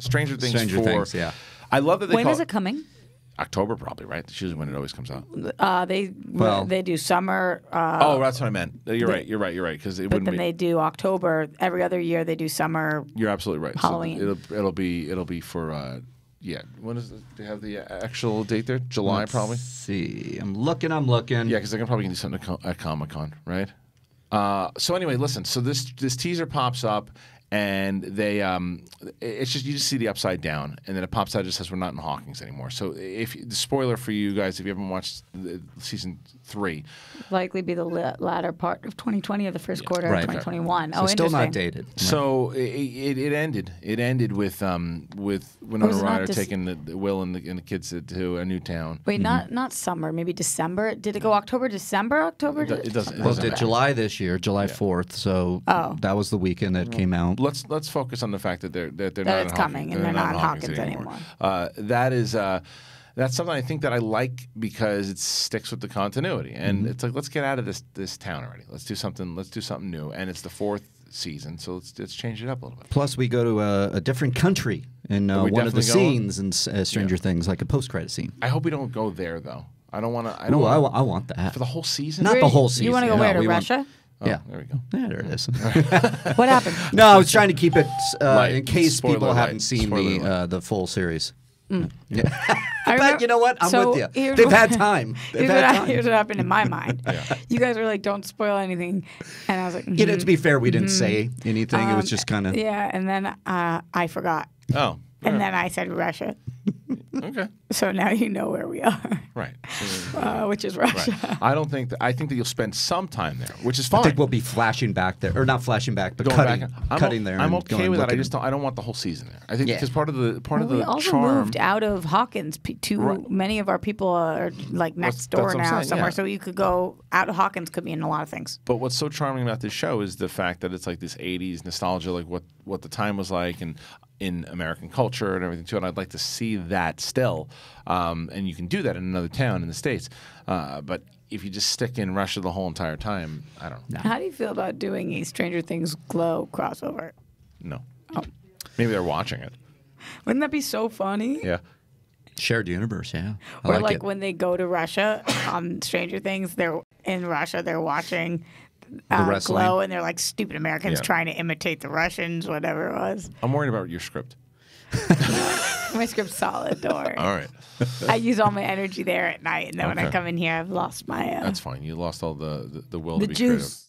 Stranger Things Stranger for Things, yeah. I love that they When call is it coming? October probably right. That's usually when it always comes out. Uh, they Well- they do summer, uh, oh, that's what I meant. You're right. You're right. You're right. Because it but wouldn't then be. they do October. Every other year they do summer. You're absolutely right. Halloween. So it'll it'll be it'll be for uh, yeah. When is it? They have the actual date there? July probably. Let's see. I'm looking. I'm looking. Yeah, because they're gonna probably do something at at Comic Con, right? Uh, so anyway, listen. So this this teaser pops up, and they um, it's just you just see the upside down, and then it pops out. It just says we're not in Hawkins anymore. So if the spoiler for you guys, if you haven't watched the, season three, Likely be the la- latter part of 2020 or the first quarter Right. of 2021. So oh, still not interesting. dated. So it, it, it ended. It ended with um with Winona was it not Ryder Dec- taking the, the Will and the, and the kids to, to a new town. Wait, not not summer. Maybe December. Did it go October, December, October? It, it doesn't. It doesn't did matter. July this year, July 4th. So Oh. that was the weekend that came out. Let's let's focus on the fact that they're that they're That not it's in coming Hawkins, and they're not in in Hawkins anymore. Uh, that is. Uh, that's something I think that I like because it sticks with the continuity, and Mm-hmm. it's like let's get out of this this town already. Let's do something. Let's do something new, and it's the fourth season, so let's let's change it up a little bit. Plus, we go to a, a different country in uh, one of the definitely going? scenes in uh, Stranger Things, like a post-credit scene. I hope we don't go there though. I don't want to. I don't Ooh, I, want wa- I want that. for the whole season. Not Where- the whole season. You want to go No, where to we want- Russia? Oh, yeah. there we go. Yeah, there it is. What happened? no, I was trying to keep it uh, Light. in case Spoiler people light. haven't seen Spoiler the uh, the full series. Yeah. I but remember- you know what? I'm so with you. here's They've what- had time. They've Here's had what, I- time. here's what happened in my mind. You guys were like, "Don't spoil anything," and I was like, You know, to be fair, we didn't say anything. it was Um, just kind of. yeah. And then uh, I forgot, Oh, and then I said Russia. Okay, So now you know where we are, right. Uh, which is Right. Russia. I don't think that. I think that you'll spend some time there, which is fine. I think we'll be flashing back there, or not flashing back, but going cutting, back. I'm, cutting there. I'm and okay going with that. I just don't. I don't want the whole season there. I think Yeah. because part of the part Well, of we the also charm. moved out of Hawkins. P- Too Right. many of our people are like next that's door what now somewhere, yeah. so you could go out of Hawkins. Could be in a lot of things. But what's so charming about this show is the fact that it's like this '80s nostalgia, like what what the time was like, and in American culture and everything too. And I'd like to see that still. Um, and you can do that in another town in the states. Uh, but if you just stick in Russia the whole entire time, I don't know. How do you feel about doing a Stranger Things glow crossover? No. Oh. Maybe they're watching it. Wouldn't that be so funny? Yeah. shared universe. Yeah, I Or like, like, it. when they go to Russia on Stranger Things, they're in Russia, they're watching uh, wrestling. Glow, and they're like stupid Americans Yeah. trying to imitate the Russians, whatever it was. I'm worried about your script. My script's solid, don't worry. All right. I use all my energy there at night, and then when I come in here, I've lost my uh, That's fine. You lost all the the, the will the to be creative. juice.